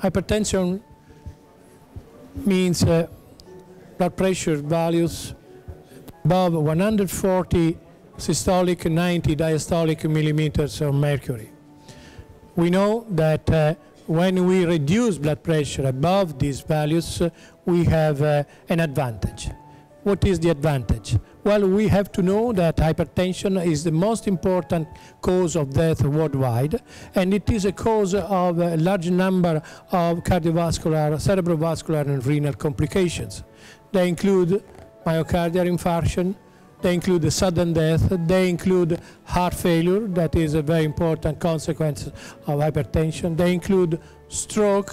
Hypertension means uh, blood pressure values above 140 systolic 90 diastolic millimeters of mercury. We know that uh, when we reduce blood pressure above these values, uh, we have uh, an advantage. What is the advantage? Well, we have to know that hypertension is the most important cause of death worldwide, and it is a cause of a large number of cardiovascular, cerebrovascular, and renal complications. They include myocardial infarction, they include the sudden death, they include heart failure, that is a very important consequence of hypertension, they include stroke,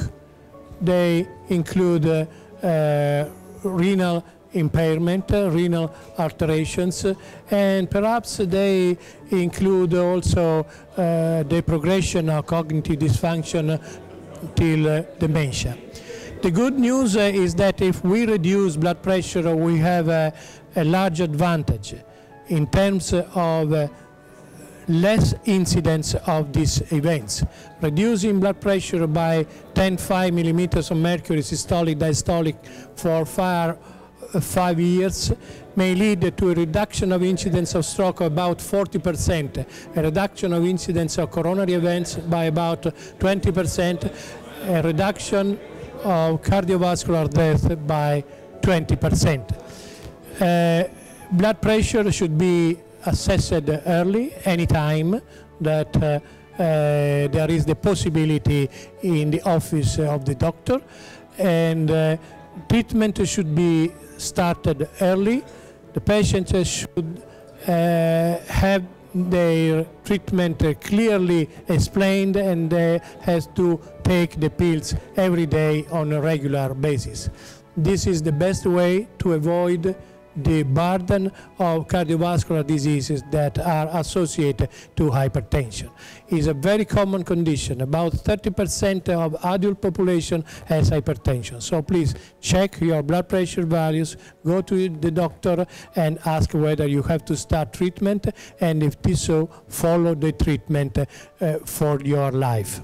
they include uh, uh, renal impairment, renal alterations, and perhaps they include also uh, the progression of cognitive dysfunction till uh, dementia. The good news uh, is that if we reduce blood pressure, we have a, a large advantage in terms of less incidence of these events. Reducing blood pressure by 10-5 millimeters of mercury systolic diastolic for far, five years may lead to a reduction of incidence of stroke of about 40%, a reduction of incidence of coronary events by about 20%, a reduction of cardiovascular death by 20%. Uh, blood pressure should be assessed early, anytime that uh, uh, there is the possibility in the office of the doctor and uh, treatment should be started early. The patient should uh, have their treatment clearly explained and uh, has to take the pills every day on a regular basis. This is the best way to avoid the burden of cardiovascular diseases that are associated to hypertension. It's a very common condition. About 30% of adult population has hypertension. So please check your blood pressure values, go to the doctor and ask whether you have to start treatment and if this so, follow the treatment uh, for your life.